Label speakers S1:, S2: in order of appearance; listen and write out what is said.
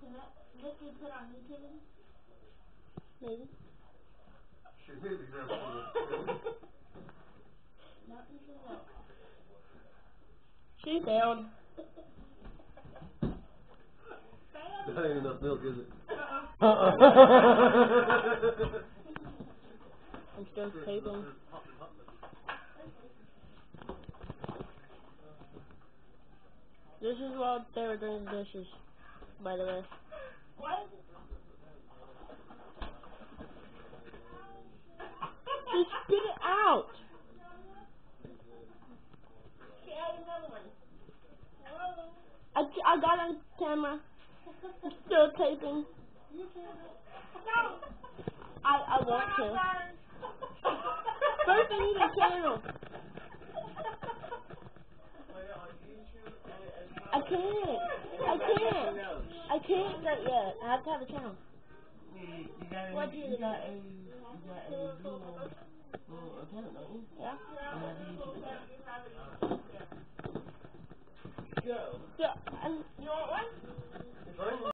S1: Can that this be put on YouTube?
S2: Maybe.
S3: She may be there for you.
S1: No, you should know.
S2: She failed.
S3: That ain't enough milk, is it?
S2: I'm still taping. This is while they were doing dishes, by the way.
S1: What?
S2: Just spit it out! I, I got on camera. Still taping. I, I want to. First I need a channel. I can't. I can't. I can't right yet. I have to have a channel.
S4: You, you got a,
S1: What do you
S4: you got a, you got a blue, blue antenna, don't you?
S2: Yeah?
S4: You have a YouTube account. Go.
S2: Yeah. I'm,
S1: You want one?